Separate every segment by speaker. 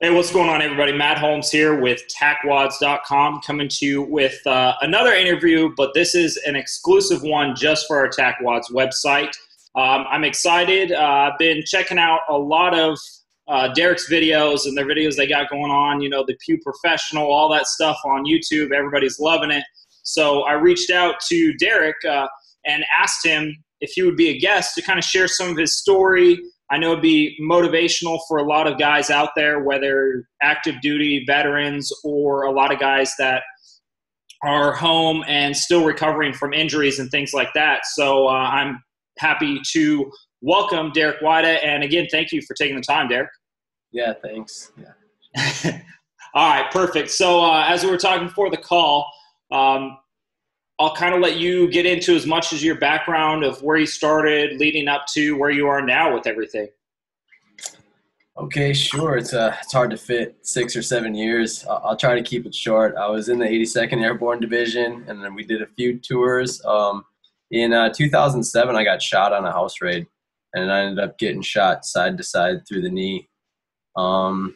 Speaker 1: Hey, what's going on, everybody? Matt Holmes here with TackWads.com, coming to you with uh, another interview, but this is an exclusive one just for our TackWads website. Um, I'm excited. Uh, I've been checking out a lot of uh, Derek's videos and the videos they got going on, you know, the Pew Professional, all that stuff on YouTube. Everybody's loving it. So I reached out to Derek uh, and asked him if he would be a guest to kind of share some of his story, I know it'd be motivational for a lot of guys out there, whether active duty veterans or a lot of guys that are home and still recovering from injuries and things like that. So uh, I'm happy to welcome Derek Weida. And again, thank you for taking the time, Derek.
Speaker 2: Yeah, thanks. Yeah.
Speaker 1: All right, perfect. So uh, as we were talking before the call, um, I'll kind of let you get into as much as your background of where you started leading up to where you are now with everything.
Speaker 2: Okay, sure. It's uh, it's hard to fit six or seven years. I'll, I'll, try to keep it short. I was in the 82nd Airborne Division, and then we did a few tours. Um, in uh, 2007, I got shot on a house raid, and I ended up getting shot side to side through the knee. Um,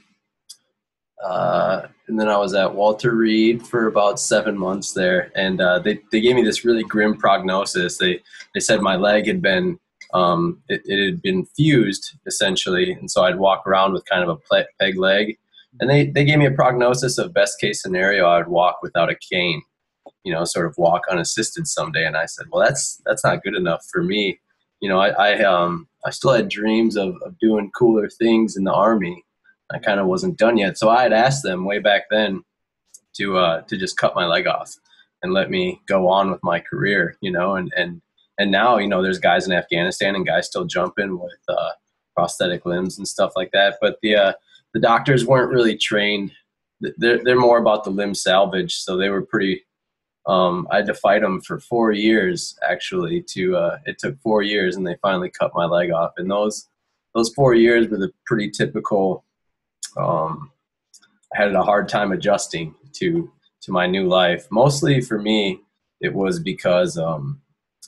Speaker 2: uh, and then I was at Walter Reed for about seven months there, and uh, they they gave me this really grim prognosis. They they said my leg had been um, it, it, had been fused essentially, and so I'd walk around with kind of a peg leg. And they they gave me a prognosis of best case scenario I'd walk without a cane, you know, sort of walk unassisted someday. And I said, well, that's that's not good enough for me. You know, I, I um I still had dreams of, of doing cooler things in the army I kind of wasn't done yet. So I had asked them way back then to uh, to just cut my leg off and let me go on with my career, you know. And and and now, you know, there's guys in Afghanistan and guys still jumping with uh, prosthetic limbs and stuff like that. But the uh, the doctors weren't really trained. They're they're more about the limb salvage, so they were pretty. Um, I had to fight them for four years actually. To uh, it took four years, and they finally cut my leg off. And those those four years were the pretty typical um, I had a hard time adjusting to to my new life. Mostly for me, it was because um,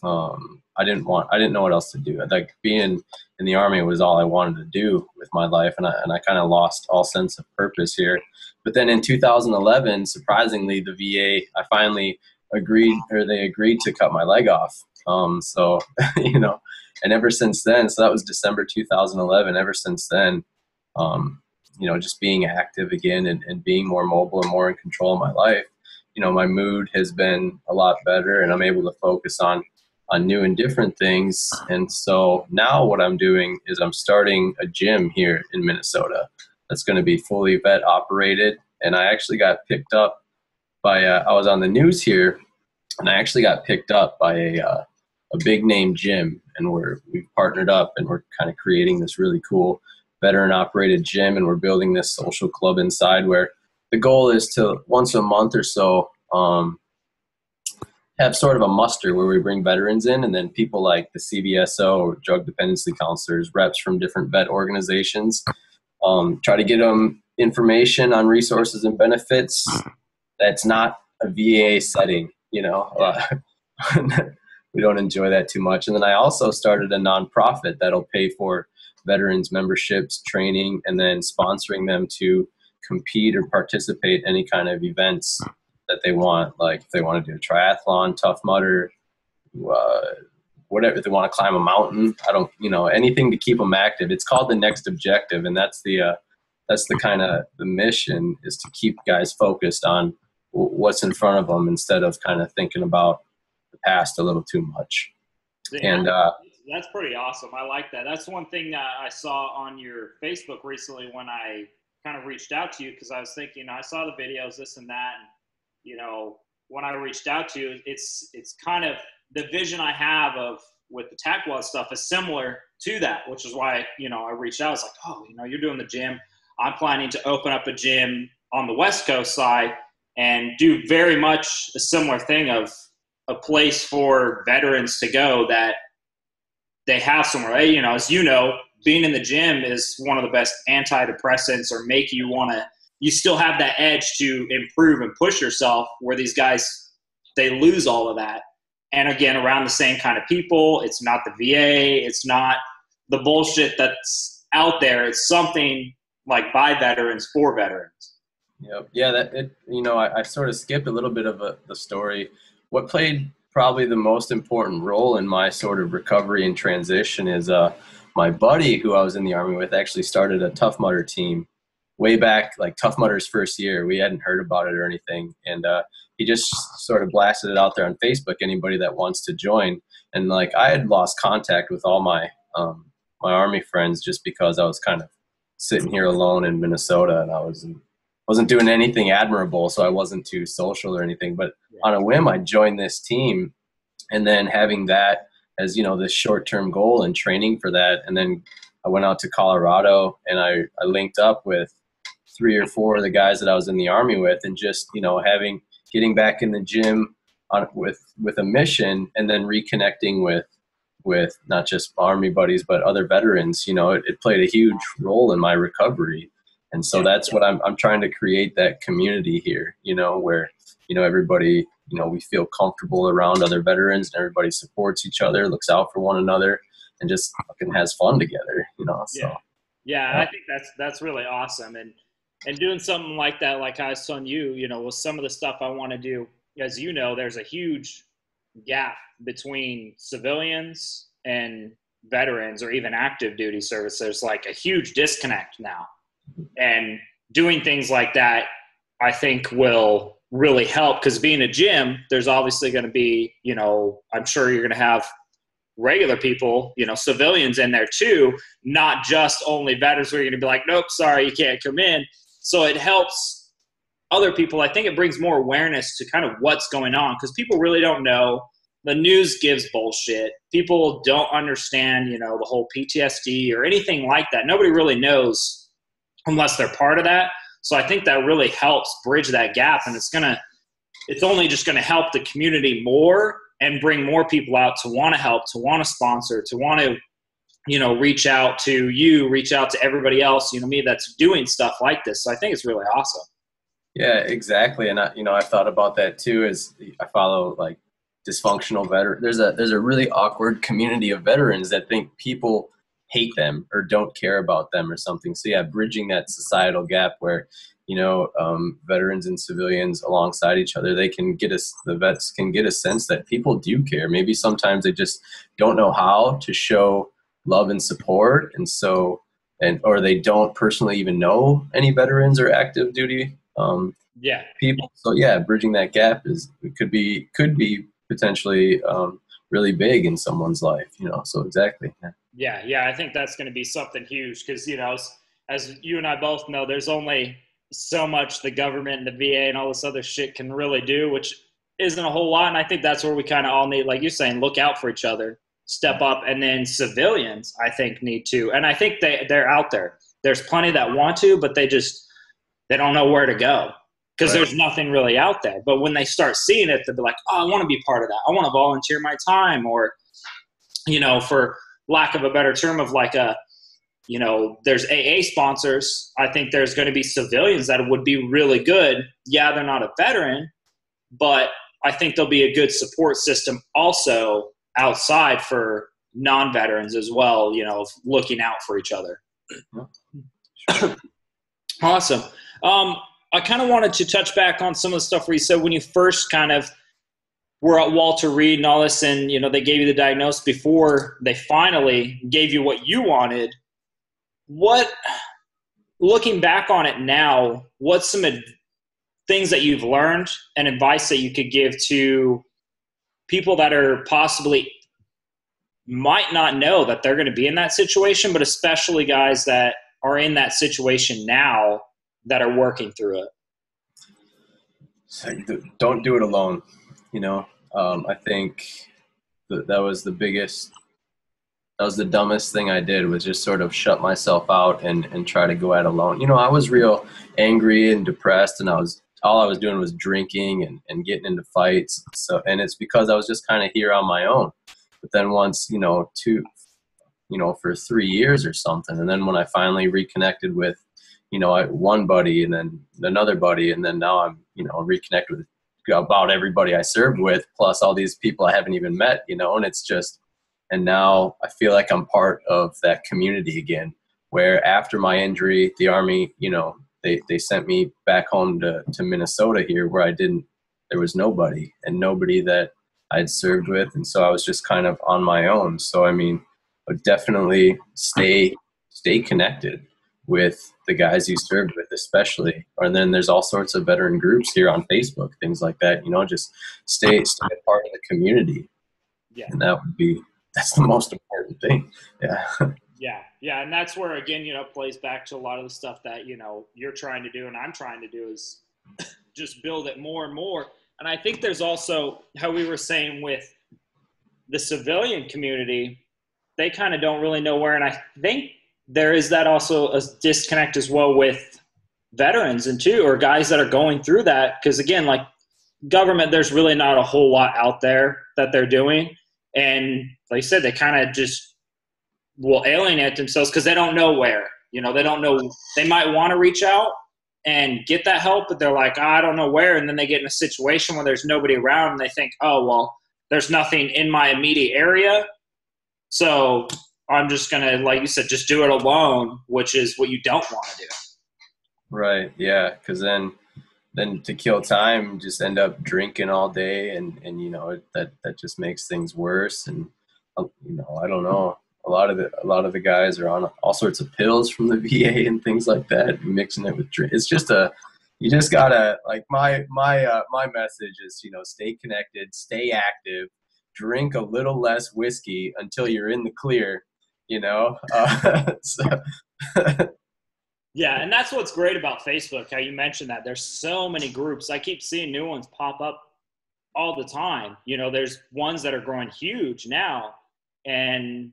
Speaker 2: um, I didn't want I didn't know what else to do. Like being in the army was all I wanted to do with my life, and I and I kind of lost all sense of purpose here. But then in 2011, surprisingly, the VA I finally agreed or they agreed to cut my leg off. Um, so you know, and ever since then, so that was December 2011. Ever since then, um, you know, just being active again and, and being more mobile and more in control of my life, you know, my mood has been a lot better and I'm able to focus on on new and different things. And so now what I'm doing is I'm starting a gym here in Minnesota that's going to be fully vet operated. And I actually got picked up by, uh, I was on the news here and I actually got picked up by a, uh, a big name gym and we're, we've partnered up and we're kind of creating this really cool veteran operated gym and we're building this social club inside where the goal is to once a month or so um, have sort of a muster where we bring veterans in and then people like the CVSO or drug dependency counselors, reps from different vet organizations, um, try to get them information on resources and benefits that's not a VA setting, you know. Uh, we don't enjoy that too much. And then I also started a nonprofit that'll pay for veterans memberships, training, and then sponsoring them to compete or participate in any kind of events that they want. Like if they want to do a triathlon, tough mudder, uh, whatever if they want to climb a mountain. I don't, you know, anything to keep them active. It's called the next objective, and that's the uh, that's the kind of the mission is to keep guys focused on what's in front of them instead of kind of thinking about the past a little too much.
Speaker 1: Yeah. And uh, that's pretty awesome. I like that. That's one thing that I saw on your Facebook recently when I kind of reached out to you because I was thinking I saw the videos, this and that, and you know when I reached out to you, it's it's kind of the vision I have of with the TackWads stuff is similar to that, which is why you know I reached out. I was like, oh, you know, you're doing the gym. I'm planning to open up a gym on the West Coast side and do very much a similar thing of a place for veterans to go that they have somewhere. You know, as you know, being in the gym is one of the best antidepressants or make you want to. You still have that edge to improve and push yourself. Where these guys, they lose all of that. And again, around the same kind of people. It's not the VA. It's not the bullshit that's out there. It's something like by veterans for veterans.
Speaker 2: Yep. Yeah. That it. You know, I, I sort of skipped a little bit of a, the story. What played probably the most important role in my sort of recovery and transition is uh, my buddy who I was in the army with actually started a Tough Mudder team way back, like Tough Mudder's first year. We hadn't heard about it or anything, and uh, he just sort of blasted it out there on Facebook. Anybody that wants to join, and like I had lost contact with all my um, my army friends just because I was kind of sitting here alone in Minnesota and I was wasn't doing anything admirable, so I wasn't too social or anything. But on a whim, I joined this team, and then having that as you know this short term goal and training for that, and then I went out to Colorado and I, I linked up with three or four of the guys that I was in the army with, and just you know having getting back in the gym on with with a mission, and then reconnecting with with not just army buddies but other veterans. You know, it, it played a huge role in my recovery, and so that's what I'm I'm trying to create that community here. You know, where you know everybody you know we feel comfortable around other veterans and everybody supports each other, looks out for one another, and just fucking has fun together. You know, so.
Speaker 1: Yeah. Yeah, I think that's that's really awesome, and and doing something like that, like I was telling you, you know, with some of the stuff I want to do, as you know, there's a huge gap between civilians and veterans or even active duty service. There's like a huge disconnect now, and doing things like that, I think, will really help because being a gym, there's obviously going to be, you know, I'm sure you're going to have regular people, you know, civilians in there too, not just only veterans where you're going to be like, nope, sorry, you can't come in. So it helps other people. I think it brings more awareness to kind of what's going on because people really don't know. The news gives bullshit. People don't understand, you know, the whole PTSD or anything like that. Nobody really knows unless they're part of that. So I think that really helps bridge that gap, and it's gonna, it's only just gonna help the community more and bring more people out to want to help, to want to sponsor, to want to you know, reach out to you, reach out to everybody else, you know, me that's doing stuff like this. So I think it's really awesome.
Speaker 2: Yeah, exactly. And I, you know, I thought about that too. As I follow like dysfunctional veteran, there's a there's a really awkward community of veterans that think people hate them or don't care about them or something. So yeah, bridging that societal gap where you know um, veterans and civilians alongside each other, they can get us the vets can get a sense that people do care. Maybe sometimes they just don't know how to show love and support and so and or they don't personally even know any veterans or active duty um,
Speaker 1: yeah
Speaker 2: people so yeah bridging that gap is could be could be potentially um, really big in someone's life you know so exactly
Speaker 1: yeah yeah, yeah i think that's going to be something huge because you know as, as you and i both know there's only so much the government and the va and all this other shit can really do which isn't a whole lot and i think that's where we kind of all need like you're saying look out for each other step up and then civilians i think need to and i think they they're out there. There's plenty that want to but they just they don't know where to go because right. there's nothing really out there. But when they start seeing it they'll be like oh i want to be part of that. I want to volunteer my time or you know for lack of a better term of like a you know there's aa sponsors. I think there's going to be civilians that would be really good. Yeah they're not a veteran but i think there'll be a good support system also outside for non-veterans as well you know looking out for each other. Awesome. Um, i kind of wanted to touch back on some of the stuff where you said when you first kind of were at walter reed and all this and you know they gave you the diagnosis before they finally gave you what you wanted what looking back on it now what's some ad- things that you've learned and advice that you could give to people that are possibly might not know that they're going to be in that situation, but especially guys that are in that situation now that are working through it.
Speaker 2: Don't do it alone. You know, um, I think that, that was the biggest, that was the dumbest thing I did was just sort of shut myself out and, and try to go at alone. You know, I was real angry and depressed and I was all I was doing was drinking and, and getting into fights. So, and it's because I was just kind of here on my own. But then once, you know, two, you know, for three years or something, and then when I finally reconnected with, you know, one buddy and then another buddy, and then now I'm, you know, reconnected with about everybody I served with, plus all these people I haven't even met, you know, and it's just, and now I feel like I'm part of that community again where after my injury, the Army, you know, they, they sent me back home to, to Minnesota here where I didn't, there was nobody and nobody that I'd served with. And so I was just kind of on my own. So, I mean, definitely stay, stay connected with the guys you served with, especially. And then there's all sorts of veteran groups here on Facebook, things like that. You know, just stay stay a part of the community. Yeah, and that would be that's the most important thing. Yeah.
Speaker 1: Yeah, yeah, and that's where again, you know, plays back to a lot of the stuff that you know you're trying to do and I'm trying to do is just build it more and more. And I think there's also how we were saying with the civilian community, they kind of don't really know where. And I think there is that also a disconnect as well with veterans and too, or guys that are going through that. Because again, like government, there's really not a whole lot out there that they're doing. And like I said, they kind of just will alienate themselves because they don't know where. You know, they don't know. They might want to reach out and get that help, but they're like, I don't know where. And then they get in a situation where there's nobody around, and they think, oh well, there's nothing in my immediate area, so I'm just gonna, like you said, just do it alone, which is what you don't want to do.
Speaker 2: Right. Yeah. Because then, then to kill time, just end up drinking all day, and and you know that that just makes things worse. And uh, you know, I don't know. A lot of the a lot of the guys are on all sorts of pills from the VA and things like that, mixing it with drink. It's just a you just gotta like my my uh, my message is you know stay connected, stay active, drink a little less whiskey until you're in the clear, you know. Uh,
Speaker 1: yeah, and that's what's great about Facebook. How you mentioned that there's so many groups. I keep seeing new ones pop up all the time. You know, there's ones that are growing huge now, and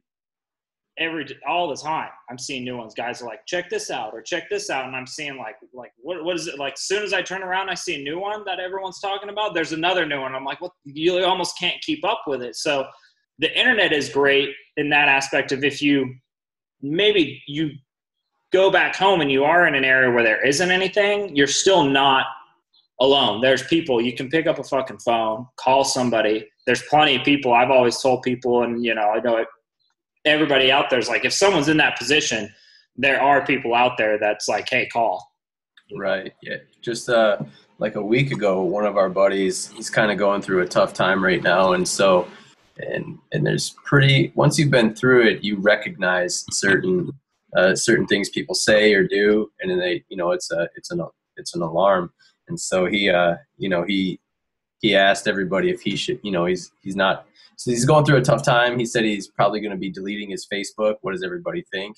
Speaker 1: every all the time i'm seeing new ones guys are like check this out or check this out and i'm seeing like like what, what is it like as soon as i turn around i see a new one that everyone's talking about there's another new one i'm like well you almost can't keep up with it so the internet is great in that aspect of if you maybe you go back home and you are in an area where there isn't anything you're still not alone there's people you can pick up a fucking phone call somebody there's plenty of people i've always told people and you know i know it everybody out there is like, if someone's in that position, there are people out there that's like, hey, call.
Speaker 2: Right. Yeah. Just uh, like a week ago, one of our buddies, he's kind of going through a tough time right now, and so, and and there's pretty once you've been through it, you recognize certain uh, certain things people say or do, and then they, you know, it's a it's an it's an alarm, and so he, uh, you know, he he asked everybody if he should, you know, he's he's not so he's going through a tough time. He said he's probably going to be deleting his Facebook. What does everybody think?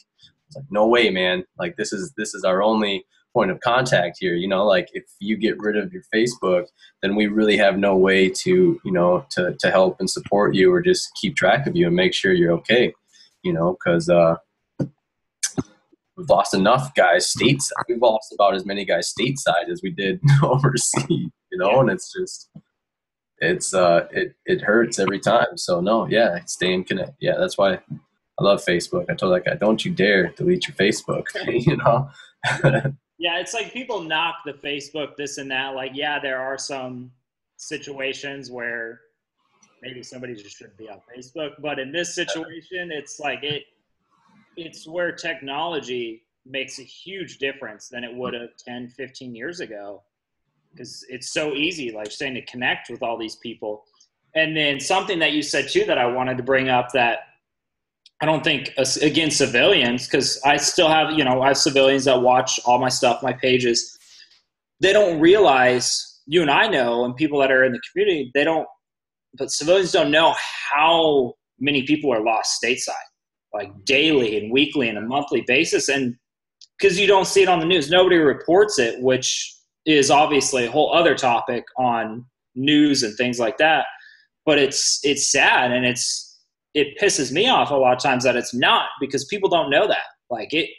Speaker 2: Like, no way, man. Like this is this is our only point of contact here. You know, like if you get rid of your Facebook, then we really have no way to, you know, to to help and support you or just keep track of you and make sure you're okay. You know, because uh, we've lost enough guys stateside. We've lost about as many guys stateside as we did overseas. You know, and it's just it's uh it it hurts every time. So no, yeah, stay in connect Yeah, that's why I love Facebook. I told that guy, don't you dare delete your Facebook. you know.
Speaker 1: yeah, it's like people knock the Facebook this and that. Like, yeah, there are some situations where maybe somebody just shouldn't be on Facebook, but in this situation, it's like it it's where technology makes a huge difference than it would have 10, 15 years ago because it's so easy, like saying to connect with all these people. And then something that you said too that I wanted to bring up that I don't think uh, again civilians because I still have you know I have civilians that watch all my stuff, my pages. They don't realize you and I know, and people that are in the community, they don't. But civilians don't know how many people are lost stateside, like daily and weekly and a monthly basis, and because you don't see it on the news, nobody reports it, which is obviously a whole other topic on news and things like that. But it's it's sad and it's it pisses me off a lot of times that it's not because people don't know that. Like it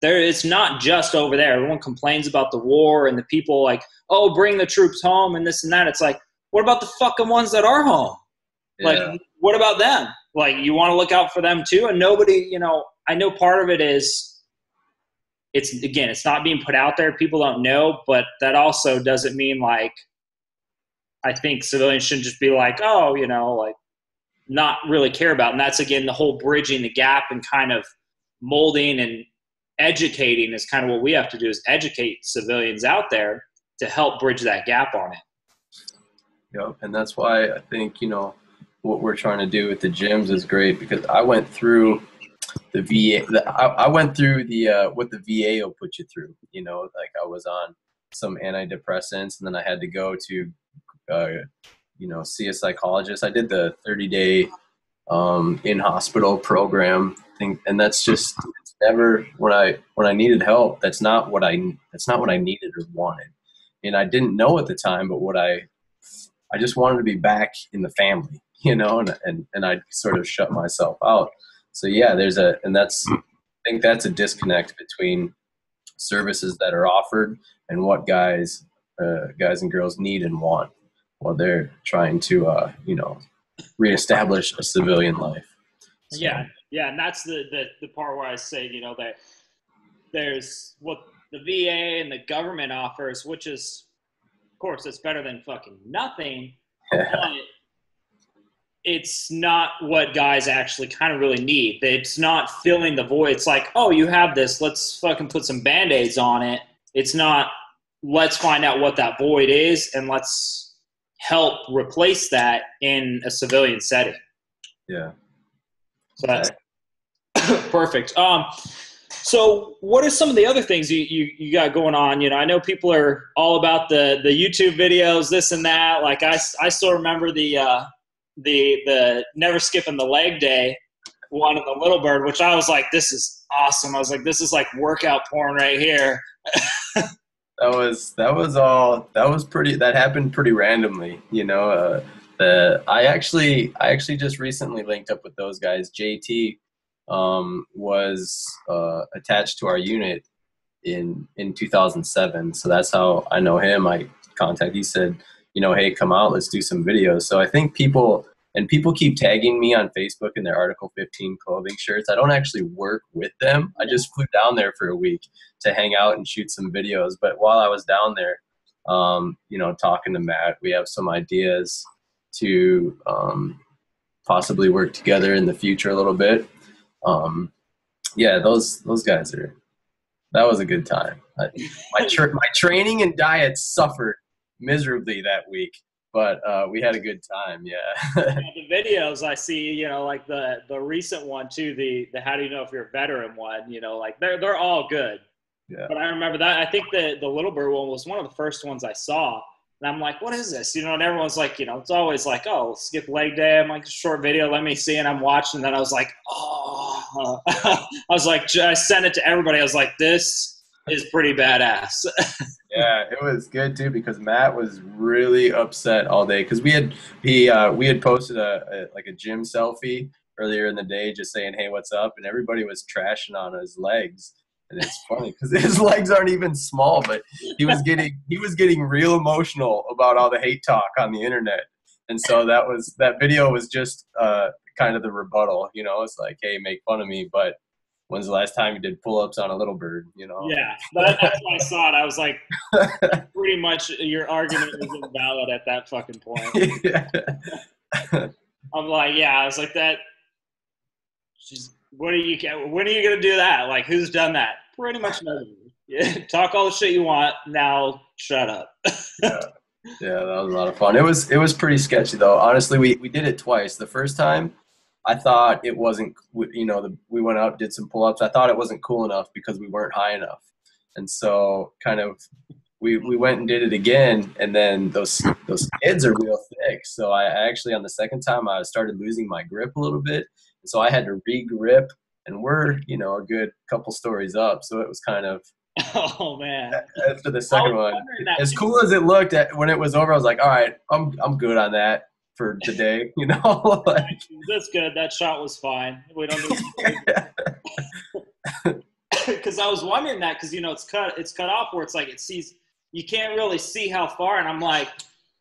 Speaker 1: there it's not just over there. Everyone complains about the war and the people like, oh, bring the troops home and this and that. It's like, what about the fucking ones that are home? Yeah. Like, what about them? Like, you want to look out for them too? And nobody, you know, I know part of it is it's again it's not being put out there people don't know but that also doesn't mean like i think civilians shouldn't just be like oh you know like not really care about and that's again the whole bridging the gap and kind of molding and educating is kind of what we have to do is educate civilians out there to help bridge that gap on it.
Speaker 2: Yep, and that's why I think you know what we're trying to do with the gyms is great because I went through the VA. The, I, I, went through the uh, what the VA will put you through. You know, like I was on some antidepressants, and then I had to go to, uh, you know, see a psychologist. I did the 30 day um, in hospital program thing, and that's just it's never when I when I needed help. That's not what I that's not what I needed or wanted, and I didn't know at the time. But what I I just wanted to be back in the family, you know, and and and I sort of shut myself out. So yeah, there's a and that's I think that's a disconnect between services that are offered and what guys uh, guys and girls need and want while they're trying to uh, you know reestablish a civilian life.
Speaker 1: So. Yeah, yeah, and that's the, the the part where I say you know that there's what the VA and the government offers, which is of course it's better than fucking nothing. but it's not what guys actually kind of really need. It's not filling the void. It's like, oh, you have this. Let's fucking put some band aids on it. It's not, let's find out what that void is and let's help replace that in a civilian setting.
Speaker 2: Yeah.
Speaker 1: So that's perfect. Um, so what are some of the other things you, you, you got going on? You know, I know people are all about the, the YouTube videos, this and that. Like I, I still remember the, uh, the the never skipping the leg day one in the little bird which i was like this is awesome i was like this is like workout porn right here
Speaker 2: that was that was all that was pretty that happened pretty randomly you know uh the i actually i actually just recently linked up with those guys. Jt um was uh attached to our unit in in 2007 so that's how i know him. I contact he said you know, hey, come out, let's do some videos. So I think people and people keep tagging me on Facebook in their Article 15 clothing shirts. I don't actually work with them. I just flew down there for a week to hang out and shoot some videos. But while I was down there, um, you know, talking to Matt, we have some ideas to um, possibly work together in the future a little bit. Um, yeah, those those guys are. That was a good time. I, my my training and diet suffered miserably that week but uh, we had a good time. Yeah.
Speaker 1: yeah. The videos I see, you know, like the the recent one too, the the how do you know if you're a veteran one, you know, like they're they're all good. Yeah. But I remember that I think the the little bird one was one of the first ones I saw. And I'm like, what is this? You know, and everyone's like, you know, it's always like, oh, skip leg day. I'm like, short video, let me see. And I'm watching. And then I was like, oh, I was like, I sent it to everybody. I was like, this is pretty badass.
Speaker 2: yeah, it was good too because Matt was really upset all day because we had he uh, we had posted a, a, like a gym selfie earlier in the day just saying hey what's up? And everybody was trashing on his legs. And it's funny because his legs aren't even small but he was getting he was getting real emotional about all the hate talk on the internet. And so that was that video was just uh, kind of the rebuttal you know? It's like hey make fun of me but when's the last time you did pull-ups on a little bird you know?
Speaker 1: Yeah that, that's why i saw it i was like pretty much your argument was invalid at that fucking point. Yeah. i'm like yeah i was like that she's what are you when are you gonna do that? Like who's done that? Pretty much nobody. Yeah talk all the shit you want. Now shut up.
Speaker 2: Yeah. yeah that was a lot of fun. It was it was pretty sketchy though. Honestly we we did it twice. The first time I thought it wasn't, you know, the, we went out, did some pull ups. I thought it wasn't cool enough because we weren't high enough. And so kind of we, we went and did it again. And then those, those skids are real thick. So I actually, on the second time, I started losing my grip a little bit. And so I had to re grip. And we're, you know, a good couple stories up. So it was kind of,
Speaker 1: Oh man!
Speaker 2: After the second one, as cool as it looked at when it was over, I was like, "All right, I'm I'm good on that." For today. You know, like,
Speaker 1: that's good. That shot was fine. We don't need. Because I was wondering that because you know it's cut it's cut off where it's like it sees you can't really see how far, and I'm like,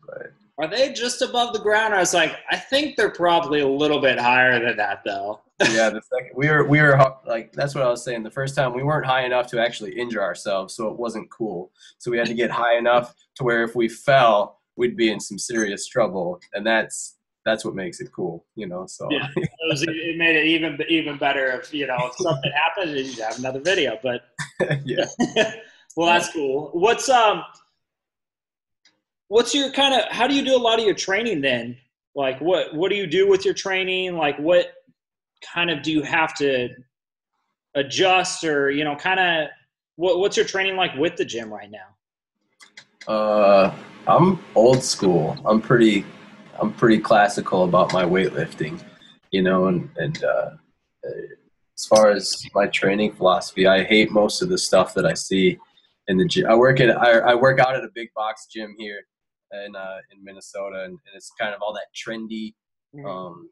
Speaker 1: right. are they just above the ground? I was like, I think they're probably a little bit higher than that though.
Speaker 2: yeah, the second we were we were like that's what I was saying. The first time we weren't high enough to actually injure ourselves, so it wasn't cool. So we had to get high enough to where if we fell, we'd be in some serious trouble. And that's that's what makes it cool, you know. So
Speaker 1: yeah, it, was, it made it even even better if you know if something happened, you'd have another video. But
Speaker 2: yeah,
Speaker 1: well, that's cool. What's um, what's your kind of how do you do a lot of your training then? Like what what do you do with your training? Like what kind of do you have to adjust or you know kind of what, what's your training like with the gym right now?
Speaker 2: Uh, I'm old school. I'm pretty I'm pretty classical about my weightlifting, you know, and and uh, as far as my training philosophy, I hate most of the stuff that I see in the gym. I work at I, I work out at a big box gym here in uh, in Minnesota, and, and, it's kind of all that trendy, mm-hmm. um,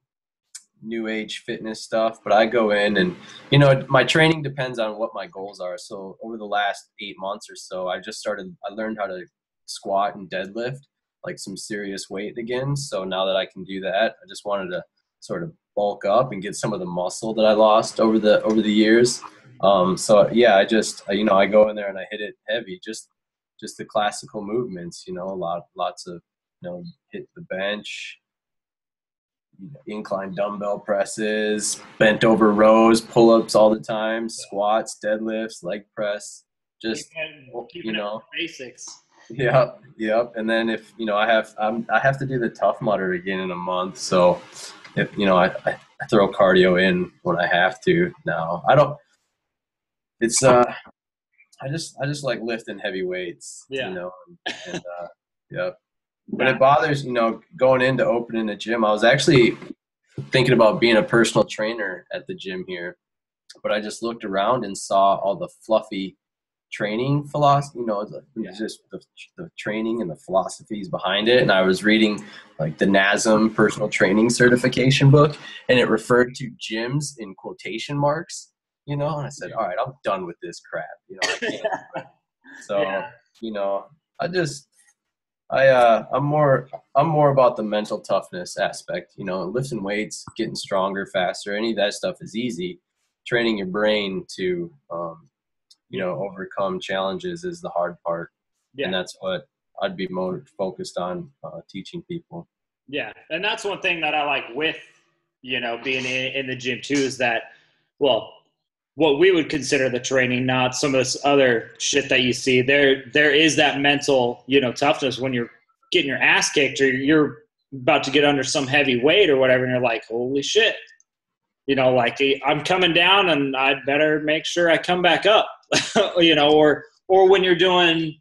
Speaker 2: new age fitness stuff. But I go in, and you know, my training depends on what my goals are. So over the last eight months or so, I just started. I learned how to squat and deadlift like some serious weight again. So now that I can do that, I just wanted to sort of bulk up and get some of the muscle that I lost over the over the years. Um, so yeah, I just you know I go in there and I hit it heavy, just just the classical movements. You know, a lot lots of you know hit the bench, incline dumbbell presses, bent over rows, pull ups all the time, squats, deadlifts, leg press, just you know
Speaker 1: basics.
Speaker 2: Yep, yep. And then if you know, I have I'm, I have to do the Tough Mudder again in a month. So if you know, I, I throw cardio in when I have to. Now I don't. It's uh, I just I just like lifting heavy weights.
Speaker 1: Yeah.
Speaker 2: You know, and, and uh, yep. But it bothers you know going into opening a gym. I was actually thinking about being a personal trainer at the gym here, but I just looked around and saw all the fluffy training philosophy you know yeah. just the, the training and the philosophies behind it. And i was reading like the nasm personal training certification book and it referred to gyms in quotation marks you know? And i said all right i'm done with this crap you know? So yeah. you know i just i uh i'm more i'm more about the mental toughness aspect you know? Lifting weights getting stronger faster any of that stuff is easy. Training your brain to um, you know overcome challenges is the hard part. Yeah. and that's what i'd be more focused on uh, teaching people.
Speaker 1: Yeah. And that's one thing that i like with you know being in, in the gym too is that well what we would consider the training not some of this other shit that you see. There there is that mental you know toughness when you're getting your ass kicked or you're about to get under some heavy weight or whatever and you're like holy shit. You know like i'm coming down and i'd better make sure i come back up you know, or or when you're doing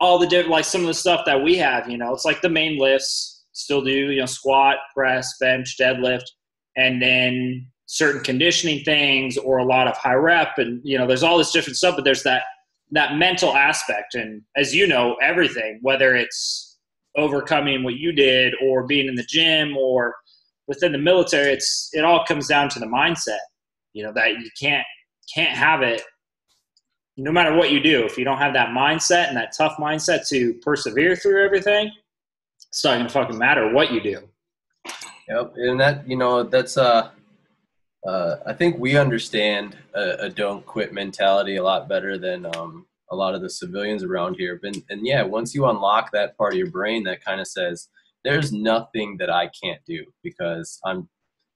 Speaker 1: all the different like some of the stuff that we have, you know, it's like the main lifts still do, you know, squat, press, bench, deadlift, and then certain conditioning things or a lot of high rep and you know, there's all this different stuff, but there's that that mental aspect and as you know, everything, whether it's overcoming what you did or being in the gym or within the military, it's it all comes down to the mindset. You know, that you can't can't have it no matter what you do, if you don't have that mindset and that tough mindset to persevere through everything, it's not gonna fucking matter what you do.
Speaker 2: Yep, and that you know that's uh, uh I think we understand a, a don't quit mentality a lot better than um a lot of the civilians around here. But and yeah, once you unlock that part of your brain that kind of says there's nothing that I can't do because I'm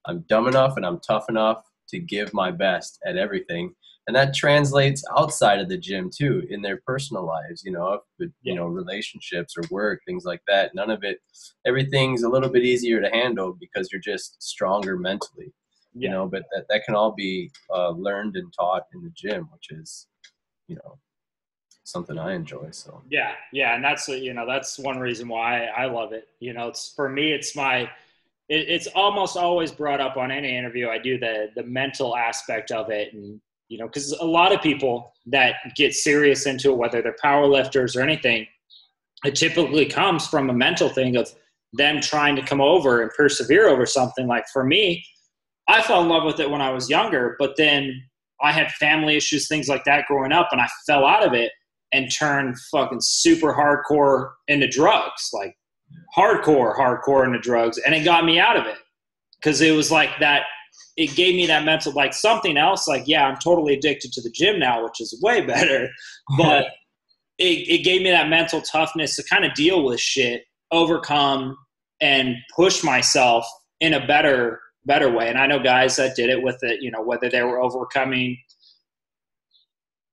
Speaker 2: I'm dumb enough and I'm tough enough to give my best at everything and that translates outside of the gym too in their personal lives you know you know relationships or work things like that. None of it everything's a little bit easier to handle because you're just stronger mentally yeah. you know but that, that can all be uh, learned and taught in the gym which is you know something i enjoy so.
Speaker 1: Yeah yeah and that's you know that's one reason why i love it. You know it's for me it's my it, it's almost always brought up on any interview i do the the mental aspect of it and you know, because a lot of people that get serious into it, whether they're power lifters or anything, it typically comes from a mental thing of them trying to come over and persevere over something. Like for me, I fell in love with it when I was younger, but then I had family issues, things like that growing up, and I fell out of it and turned fucking super hardcore into drugs, like hardcore, hardcore into drugs. And it got me out of it because it was like that it gave me that mental like something else like yeah i'm totally addicted to the gym now which is way better. But it, it gave me that mental toughness to kind of deal with shit overcome and push myself in a better better way. And I know guys that did it with it, you know, whether they were overcoming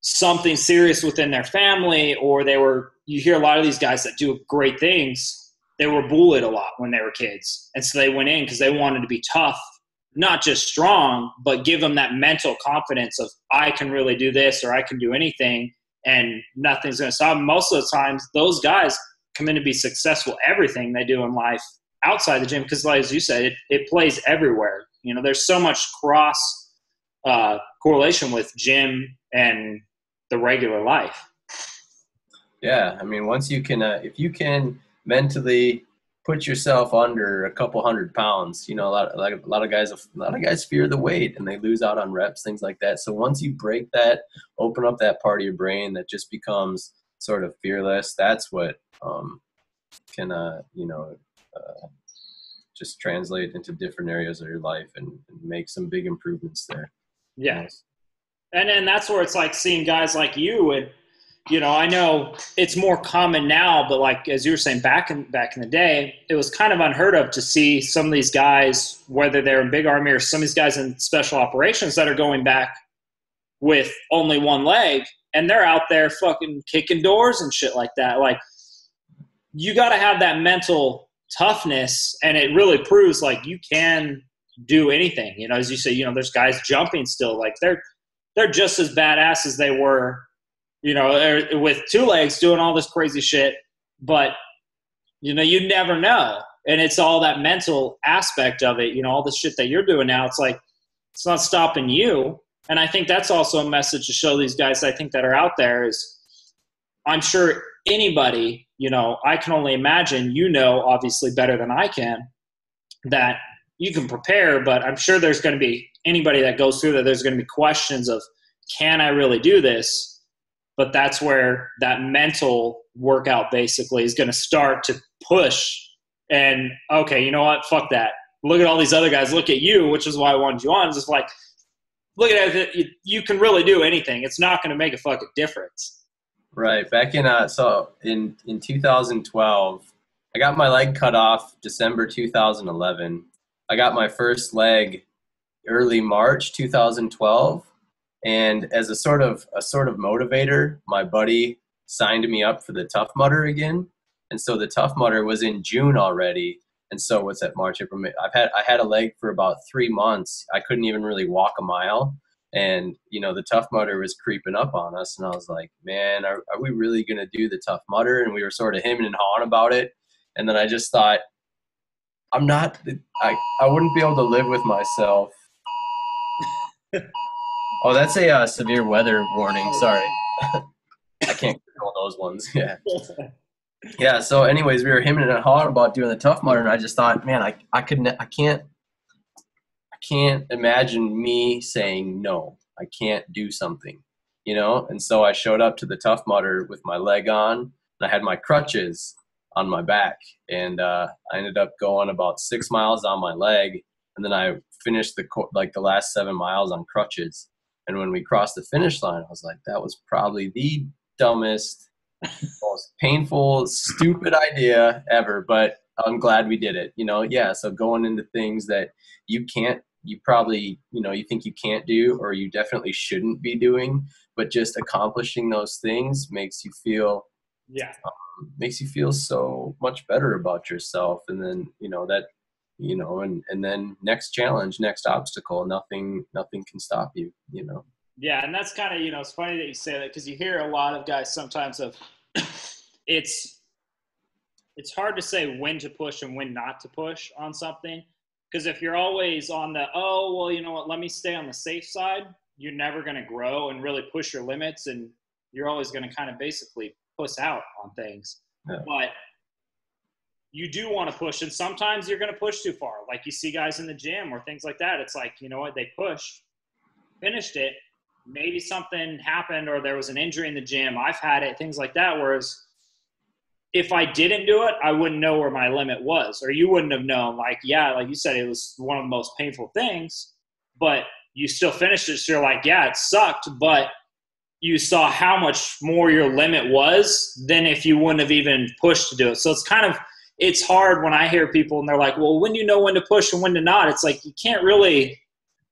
Speaker 1: something serious within their family or they were you hear a lot of these guys that do great things they were bullied a lot when they were kids. And so they went in because they wanted to be tough not just strong but give them that mental confidence of i can really do this or i can do anything and nothing's going to stop them. most of the times those guys come in to be successful everything they do in life outside the gym because like as you said it, it plays everywhere you know there's so much cross uh, correlation with gym and the regular life.
Speaker 2: Yeah, I mean, once you can, uh, if you can mentally put yourself under a couple hundred pounds, you know, a lot, like a lot of guys, a lot of guys fear the weight and they lose out on reps, things like that. So once you break that, open up that part of your brain that just becomes sort of fearless. That's what um, can, uh, you know, uh, just translate into different areas of your life and, and make some big improvements there.
Speaker 1: Yeah and then that's where it's like seeing guys like you and you know i know it's more common now but like as you were saying back in back in the day it was kind of unheard of to see some of these guys whether they're in big army or some of these guys in special operations that are going back with only one leg and they're out there fucking kicking doors and shit like that. Like you got to have that mental toughness and it really proves like you can do anything. You know as you say you know there's guys jumping still. Like they're they're just as badass as they were, you know, er, with two legs doing all this crazy shit. But you know, you never know, and it's all that mental aspect of it. You know, all the shit that you're doing now. It's like it's not stopping you. And I think that's also a message to show these guys. I think that are out there is, I'm sure anybody, you know, I can only imagine. You know, obviously better than I can, that you can prepare, but I'm sure there's going to be anybody that goes through that, there's going to be questions of, can I really do this? But that's where that mental workout basically is going to start to push. And okay, you know what? Fuck that. Look at all these other guys. Look at you, which is why I wanted you on. Just like, look at it. You, you can really do anything. It's not going to make a fucking difference.
Speaker 2: Right. Back in uh, so in in 2012, I got my leg cut off December 2011. I got my first leg early March 2012, and as a sort of a sort of motivator, my buddy signed me up for the Tough Mudder again, and so the Tough Mudder was in June already. And so what's that March April May? I've had I had a leg for about three months. I couldn't even really walk a mile, and you know the Tough Mudder was creeping up on us, and I was like, man, are, are we really gonna do the Tough Mudder? And we were sort of hemming and hawing about it, and then I just thought, I'm not. I I wouldn't be able to live with myself oh, that's a uh, severe weather warning. Sorry. I can't control those ones. Yeah. Yeah. So, anyways, we were hemming and hawing about doing the Tough Mudder, and I just thought, man, I I couldn't, I can't, I can't imagine me saying no. I can't do something, you know. And so I showed up to the Tough Mudder with my leg on, and I had my crutches on my back, and uh, I ended up going about six miles on my leg, and then I finished the like the last seven miles on crutches. And when we crossed the finish line, I was like, that was probably the dumbest, most painful, stupid idea ever. But I'm glad we did it. You know, yeah. So going into things that you can't, you probably, you know, you think you can't do, or you definitely shouldn't be doing, but just accomplishing those things makes you feel,
Speaker 1: yeah,
Speaker 2: um, makes you feel so much better about yourself. And then, you know, that you know and and then next challenge next obstacle nothing nothing can stop you you know
Speaker 1: yeah and that's kind of you know it's funny that you say that because you hear a lot of guys sometimes of it's it's hard to say when to push and when not to push on something because if you're always on the oh well you know what let me stay on the safe side you're never going to grow and really push your limits and you're always going to kind of basically push out on things yeah. but you do want to push and sometimes you're going to push too far like you see guys in the gym or things like that it's like you know what they pushed finished it maybe something happened or there was an injury in the gym i've had it things like that whereas if i didn't do it i wouldn't know where my limit was or you wouldn't have known like yeah like you said it was one of the most painful things but you still finished it so you're like yeah it sucked but you saw how much more your limit was than if you wouldn't have even pushed to do it so it's kind of it's hard when I hear people and they're like, well, when do you know when to push and when to not? It's like you can't really.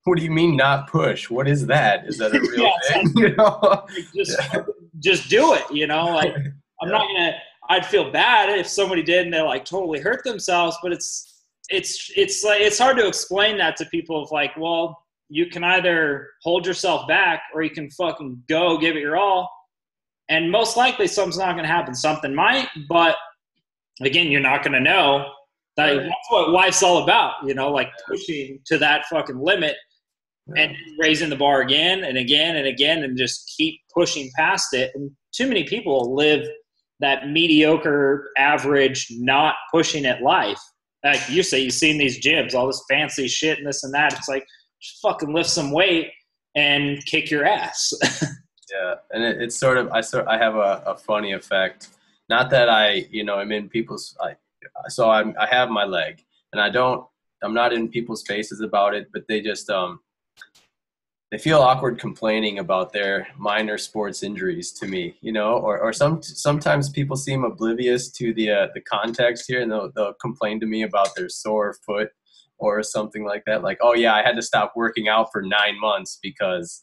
Speaker 2: What do you mean not push? What is that? Is that a real yeah, thing? you
Speaker 1: know? just, yeah. just do it. You know, like I'm yeah. not gonna. I'd feel bad if somebody did and they like totally hurt themselves, but it's it's it's like it's hard to explain that to people. Of like, well, you can either hold yourself back or you can fucking go give it your all. And most likely something's not going to happen. Something might, but again, you're not going to know. That, right. That's what life's all about, you know, like pushing to that fucking limit and raising the bar again and again and again and just keep pushing past it. And too many people live that mediocre, average, not pushing at life. Like you say, you've seen these gyms, all this fancy shit and this and that. It's like, just fucking lift some weight and kick your ass.
Speaker 2: yeah, and it, it's sort of I sort I have a, a funny effect. Not that I you know I'm in people's I so I'm I have my leg and I don't I'm not in people's faces about it, but they just um they feel awkward complaining about their minor sports injuries to me, you know, or, or some sometimes people seem oblivious to the uh, the context here, and they'll they'll complain to me about their sore foot or something like that. Like, oh yeah, I had to stop working out for nine months because,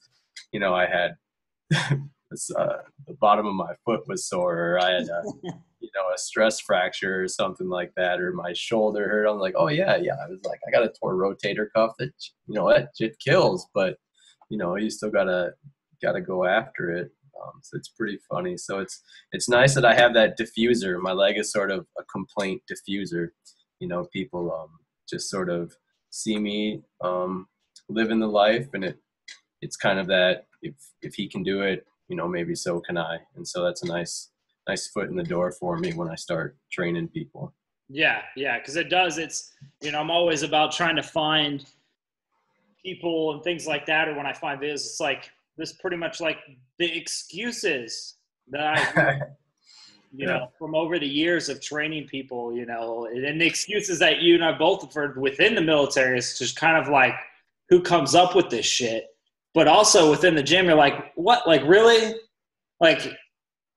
Speaker 2: you know, I had this, uh, the bottom of my foot was sore, or I had a, you know a stress fracture or something like that, or my shoulder hurt. I'm like, oh yeah, yeah. I was like, I got a torn rotator cuff that you know that it kills, but you know you still gotta gotta go after it. Um, so it's pretty funny. So it's it's nice that I have that diffuser. My leg is sort of a complaint diffuser. You know, people um, just sort of see me um, living the life, and it it's kind of that if if he can do it, you know, maybe so can I. And so that's a nice nice foot in the door for me when I start training people.
Speaker 1: Yeah, yeah, because it does. It's you know I'm always about trying to find people and things like that, or when I find this, it's like this pretty much like the excuses that I you yeah. know, from over the years of training people, you know, and the excuses that you and I both have heard within the military is just kind of like who comes up with this shit. But also within the gym, you're like, what? Like, really? Like,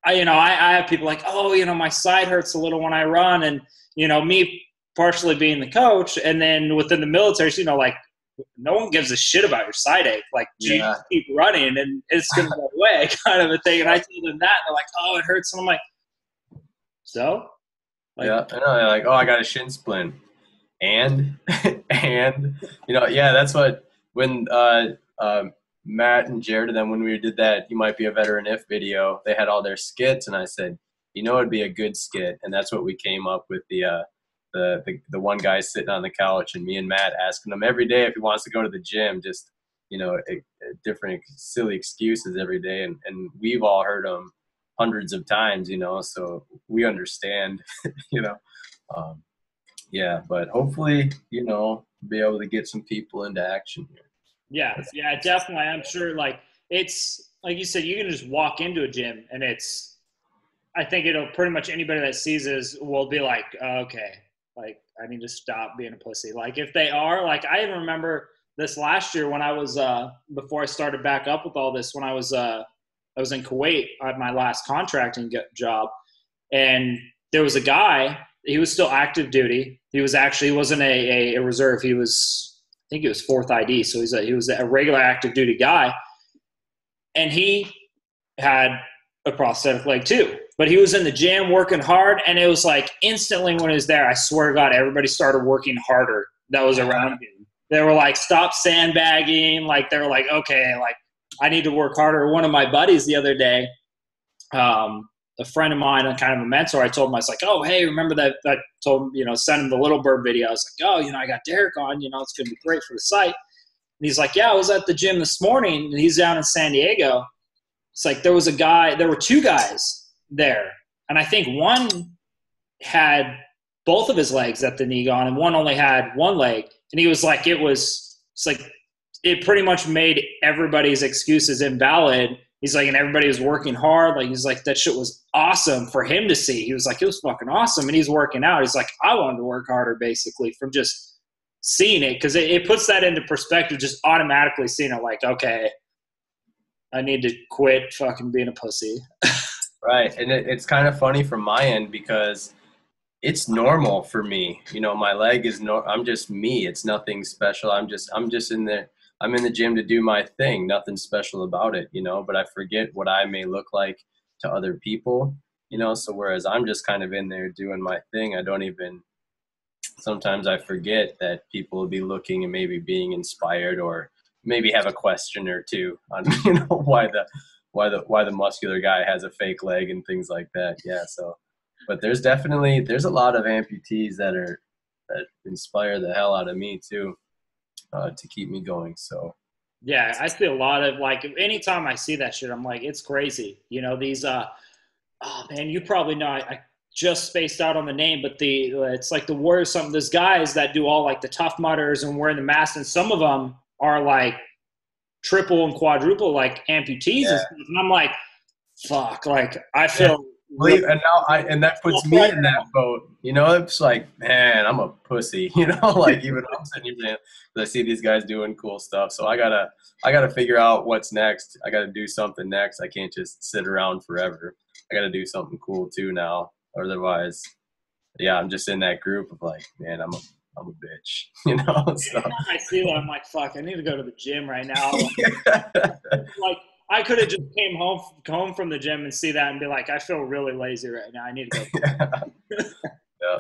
Speaker 1: I, you know, I, I have people like, oh, you know, my side hurts a little when I run. And, you know, me partially being the coach. And then within the military, you know, like, no one gives a shit about your side ache. Like, yeah. keep running and it's going to go away, kind of a thing. And I told them that, and they're like, oh, it hurts. And I'm like, so?
Speaker 2: Like, yeah, I know. Like, oh, I got a shin splint, and and you know, yeah, that's what when uh, uh, Matt and Jared and then when we did that, you might be a veteran if video. They had all their skits, and I said, you know, it'd be a good skit, and that's what we came up with the. Uh, the, the, the one guy sitting on the couch and me and Matt asking him every day if he wants to go to the gym, just you know, a, a different silly excuses every day, and and we've all heard them hundreds of times, you know, so we understand, you know. Um, yeah, but hopefully, you know, be able to get some people into action here.
Speaker 1: Yeah, yeah, definitely. I'm sure like it's like you said, you can just walk into a gym and it's I think it'll pretty much anybody that sees this will be like, okay, like I need to stop being a pussy. Like if they are, like I even remember this last year when I was uh before I started back up with all this when I was uh I was in Kuwait at my last contracting job, and there was a guy. He was still active duty. He was actually he wasn't a, a, a reserve. He was think he was fourth ID. So he's a, he was a regular active duty guy, and he had a prosthetic leg too. But he was in the gym working hard, and it was like instantly when he was there, I swear to God, everybody started working harder that was around him. They were like, stop sandbagging. Like they were like, okay, like I need to work harder. One of my buddies the other day, um, a friend of mine and kind of a mentor, I told him, I was like, oh, hey, remember that? I told him, you know, send him the Little Bird video. I was like, oh, you know, I got Derek on, you know, it's going to be great for the site. And he's like, yeah, I was at the gym this morning and he's down in San Diego. It's like there was a guy, there were two guys there. And I think one had both of his legs at the knee gone and one only had one leg. And he was like, it was, it's like it pretty much made everybody's excuses invalid. He's like, and everybody was working hard. Like, he's like, that shit was awesome for him to see. He was like, it was fucking awesome. And he's working out. He's like, I wanted to work harder basically from just seeing it because it, it puts that into perspective, just automatically seeing it like, okay, I need to quit fucking being a pussy.
Speaker 2: right. And it, it's kind of funny from my end because it's normal for me. You know, my leg is no. I'm just me. It's nothing special. I'm just I'm just in the I'm in the gym to do my thing. Nothing special about it. You know, but I forget what I may look like to other people. You know, so whereas I'm just kind of in there doing my thing, I don't even. Sometimes I forget that people will be looking and maybe being inspired or maybe have a question or two on you know why the why the why the muscular guy has a fake leg and things like that. Yeah, so but there's definitely there's a lot of amputees that are that inspire the hell out of me too uh, to keep me going. So
Speaker 1: yeah, I see a lot of like anytime I see that shit, I'm like, it's crazy. You know, these uh oh man, you probably know I, I just spaced out on the name, but the it's like the warriors. Some of there's guys that do all like the Tough Mudders and wearing the mask, and some of them are like triple and quadruple like amputees, yeah. and, and I'm like, fuck, like I feel
Speaker 2: and now I and that puts me in that boat. You know, it's like, man, I'm a pussy. You know, like even I'm sitting here I see these guys doing cool stuff. So I gotta, I gotta figure out what's next. I gotta do something next. I can't just sit around forever. I gotta do something cool too now. Otherwise, yeah, I'm just in that group of like, man, I'm a, I'm a bitch. You know.
Speaker 1: So. I see that, I'm like, fuck, I need to go to the gym right now. like I could have just came home home from the gym and see that and be like, I feel really lazy right now. I need to go.
Speaker 2: yeah.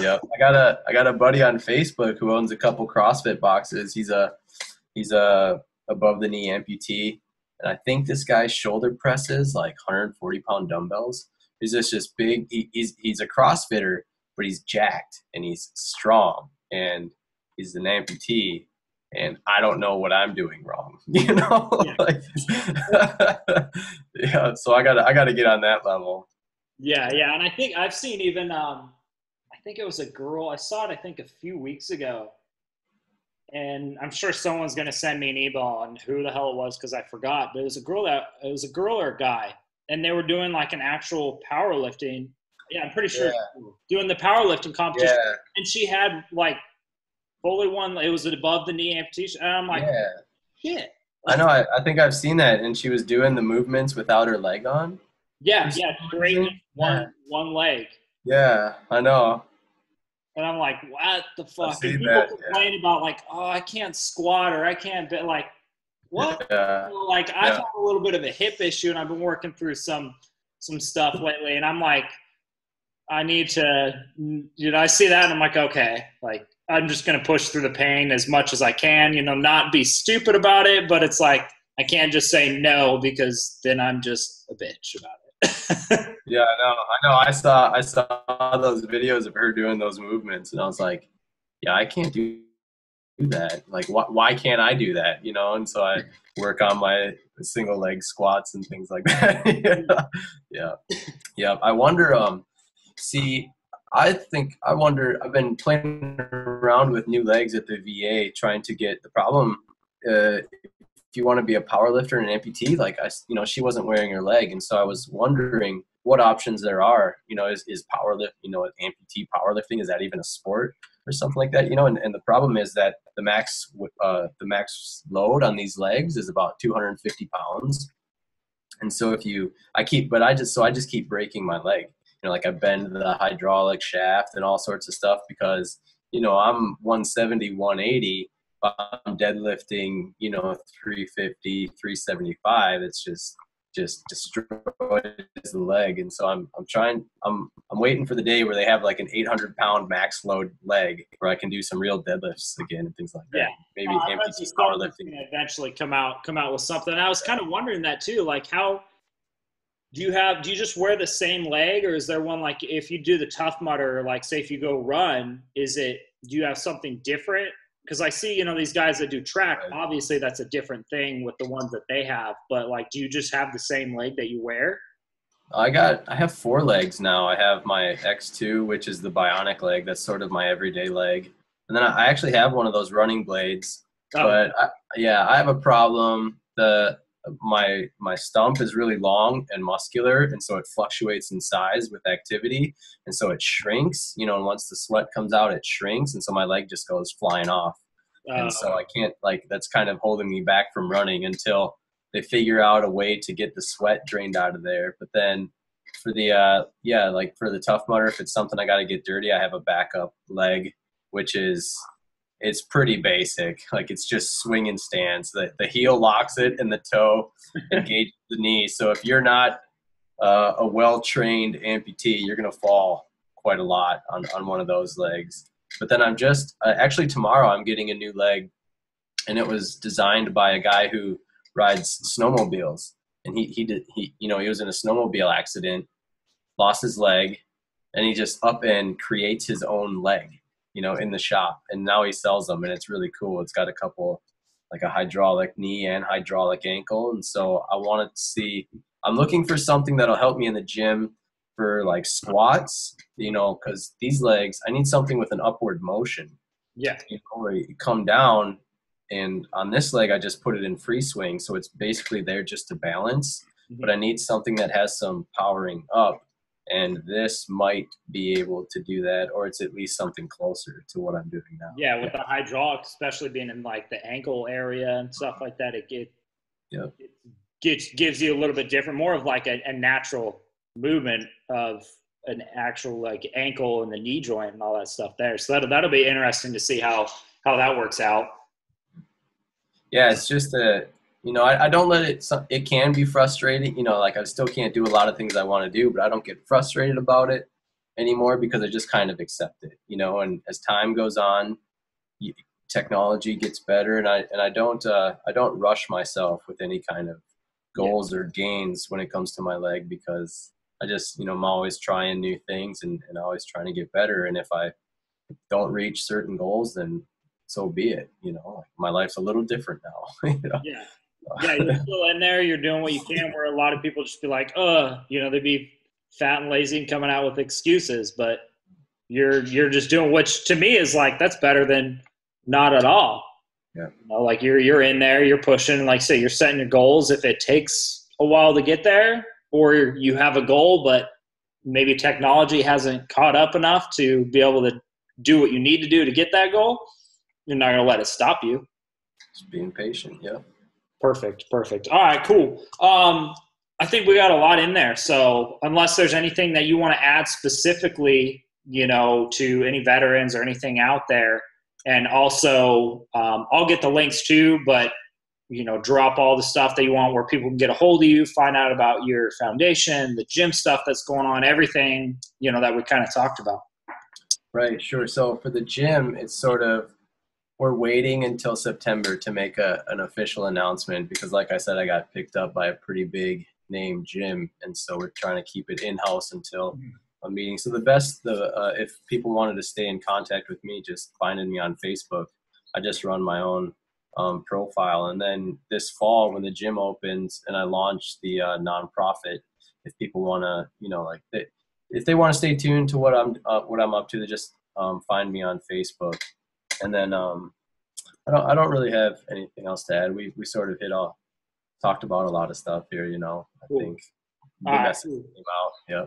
Speaker 2: yeah, I got a I got a buddy on Facebook who owns a couple CrossFit boxes. He's a he's a above the knee amputee, and I think this guy shoulder presses like 140 pound dumbbells. He's just just big. He, he's he's a CrossFitter, but he's jacked and he's strong and he's an amputee and I don't know what I'm doing wrong. You know, yeah. like, yeah. So I gotta I gotta get on that level.
Speaker 1: Yeah, yeah, and I think I've seen even um, I think it was a girl. I saw it. I think a few weeks ago, and I'm sure someone's gonna send me an email on who the hell it was because I forgot. But it was a girl that it was a girl or a guy, and they were doing like an actual powerlifting. Yeah, I'm pretty sure yeah. doing the powerlifting competition, yeah. and she had like fully one. It was an above the knee amputation. And I'm like, yeah. shit.
Speaker 2: I know. I, I think I've seen that, and she was doing the movements without her leg on.
Speaker 1: Yeah, yeah, straight one yeah. one leg.
Speaker 2: Yeah, I know.
Speaker 1: And I'm like, what the fuck? And people that, complain yeah. about like, oh, I can't squat or I can't, but like, what? Yeah. Like, I've had a little bit of a hip issue, and I've been working through some some stuff lately, and I'm like, I need to, you know, I see that, and I'm like, okay, like, I'm just going to push through the pain as much as I can, you know, not be stupid about it, but it's like I can't just say no because then I'm just a bitch about
Speaker 2: it. yeah, I know. I know. I saw I saw those videos of her doing those movements and I was like, yeah, I can't do that. Like why why can't I do that, you know? And so I work on my single leg squats and things like that. yeah. Yeah. I wonder um see I think I wonder. I've been playing around with new legs at the VA, trying to get the problem. Uh, if you want to be a power lifter and an amputee, like I, you know, she wasn't wearing her leg, and so I was wondering what options there are. You know, is is power lift? You know, amputee powerlifting is that even a sport or something like that? You know, and, and the problem is that the max uh, the max load on these legs is about 250 pounds, and so if you, I keep, but I just so I just keep breaking my leg know, like I bend the hydraulic shaft and all sorts of stuff because, you know, I'm 170, 180. I'm deadlifting, you know, 350, 375. It's just, just destroys the leg. And so I'm, I'm trying, I'm, I'm waiting for the day where they have like an 800 pound max load leg where I can do some real deadlifts again and things like that.
Speaker 1: Yeah. Maybe uh, amputee powerlifting. Eventually come out, come out with something. I was kind of wondering that too, like how, do you have do you just wear the same leg or is there one like if you do the Tough Mudder like say if you go run is it do you have something different? Because i see you know these guys that do track obviously that's a different thing with the ones that they have but like do you just have the same leg that you wear?
Speaker 2: I got i have four legs now. I have my x2 which is the bionic leg. That's sort of my everyday leg. And then i actually have one of those running blades oh. but I, yeah i have a problem. The my my stump is really long and muscular and so it fluctuates in size with activity and so it shrinks you know and once the sweat comes out it shrinks and so my leg just goes flying off. Uh, and so i can't like that's kind of holding me back from running until they figure out a way to get the sweat drained out of there. But then for the uh, yeah, like for the Tough Mudder, if it's something I got to get dirty, I have a backup leg, which is it's pretty basic. Like it's just swinging stance. The the heel locks it, and the toe engages the knee. So if you're not uh, a well trained amputee, you're gonna fall quite a lot on on one of those legs. But then I'm just uh, actually tomorrow I'm getting a new leg, and it was designed by a guy who rides snowmobiles, and he he did he you know he was in a snowmobile accident, lost his leg, and he just up and creates his own leg, you know, in the shop, and now he sells them, and it's really cool. It's got a couple like a hydraulic knee and hydraulic ankle, and so I wanted to see. I'm looking for something that'll help me in the gym for like squats, you know, because these legs, I need something with an upward motion.
Speaker 1: Yeah.
Speaker 2: You know, where you come down, and on this leg, I just put it in free swing, so it's basically there just to balance. Mm-hmm. But I need something that has some powering up, and this might be able to do that, or it's at least something closer to what I'm doing now.
Speaker 1: Yeah, with yeah. the hydraulic, especially being in like the ankle area and stuff like that, it get
Speaker 2: yep.
Speaker 1: it gives gives you a little bit different, more of like a, a natural movement of an actual like ankle and the knee joint and all that stuff there. So that'll that'll be interesting to see how how that works out.
Speaker 2: Yeah, it's just a you know I, I don't let it. It can be frustrating. You know, like I still can't do a lot of things I want to do, but I don't get frustrated about it anymore because I just kind of accept it. You know, and as time goes on, technology gets better, and I and I don't uh, I don't rush myself with any kind of goals yeah. or gains when it comes to my leg because I just, you know, I'm always trying new things and, and always trying to get better. And if I don't reach certain goals, then so be it. You know, my life's a little different now. you know?
Speaker 1: Yeah. Yeah, you're still in there. You're doing what you can. Where a lot of people just be like, "Uh, you know, they'd be fat and lazy and coming out with excuses." But you're you're just doing which to me is like that's better than not at all.
Speaker 2: Yeah.
Speaker 1: You know, like you're you're in there. You're pushing. Like say, you're setting your goals. If it takes a while to get there, or you have a goal, but maybe technology hasn't caught up enough to be able to do what you need to do to get that goal, you're not going to let it stop you.
Speaker 2: Just being patient, yeah.
Speaker 1: Perfect, perfect. All right, cool. Um, I think we got a lot in there. So unless there's anything that you want to add specifically, you know, to any veterans or anything out there, and also um, I'll get the links too, but you know drop all the stuff that you want where people can get a hold of you find out about your foundation the gym stuff that's going on everything you know that we kind of talked about
Speaker 2: right sure so for the gym it's sort of we're waiting until september to make a, an official announcement because like i said i got picked up by a pretty big name gym and so we're trying to keep it in-house until mm-hmm. a meeting so the best the uh, if people wanted to stay in contact with me just finding me on facebook i just run my own um, profile. And then this fall, when the gym opens and I launch the uh, nonprofit, if people want to, you know, like they, if they want to stay tuned to what I'm uh, what I'm up to, they just um, find me on Facebook. And then um, I don't I don't really have anything else to add. We we sort of hit all talked about a lot of stuff here. You know, I cool. think the
Speaker 1: all right,
Speaker 2: cool. came out. Yeah.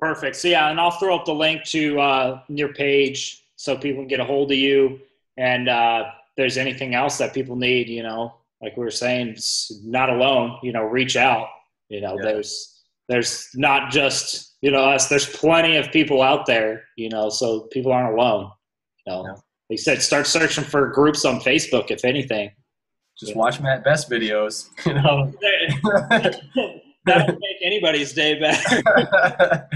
Speaker 1: Perfect. So yeah, and I'll throw up the link to uh, your page so people can get a hold of you and uh, there's anything else that people need, you know, like we were saying, it's not alone, you know, reach out. You know, yeah. there's there's not just, you know, us, there's plenty of people out there, you know, so people aren't alone. You know. Yeah. They said start searching for groups on Facebook, if anything.
Speaker 2: Just watch Mat Best videos, you know.
Speaker 1: That'll make anybody's day better.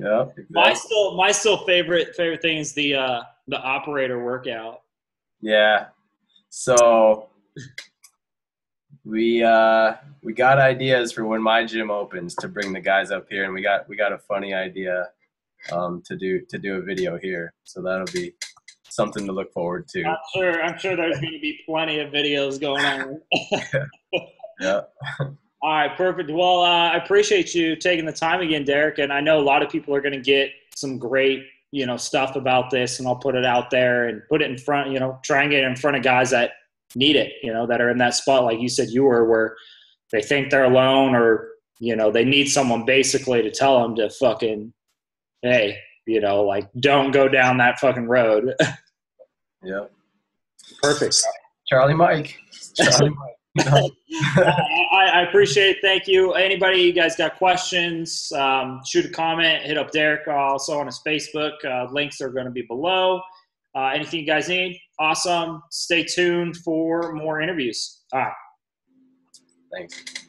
Speaker 2: yeah. Exactly.
Speaker 1: My still my still favorite favorite thing is the uh the operator workout.
Speaker 2: Yeah, so we uh, we got ideas for when my gym opens to bring the guys up here, and we got we got a funny idea um, to do to do a video here. So that'll be something to look forward to.
Speaker 1: I'm sure. I'm sure there's going to be plenty of videos going on.
Speaker 2: yeah.
Speaker 1: All right, perfect. Well, uh, I appreciate you taking the time again, Derek. And I know a lot of people are going to get some great you know stuff about this and I'll put it out there and put it in front you know try and get it in front of guys that need it you know that are in that spot like you said you were where they think they're alone or you know they need someone basically to tell them to fucking hey you know like don't go down that fucking road
Speaker 2: yeah
Speaker 1: perfect
Speaker 2: charlie mike charlie
Speaker 1: mike I, I, I appreciate it. Thank you. Anybody, you guys got questions? Um, shoot a comment. Hit up Derek also on his Facebook. Uh, links are going to be below. Uh, anything you guys need? Awesome. Stay tuned for more interviews. All right.
Speaker 2: Thanks.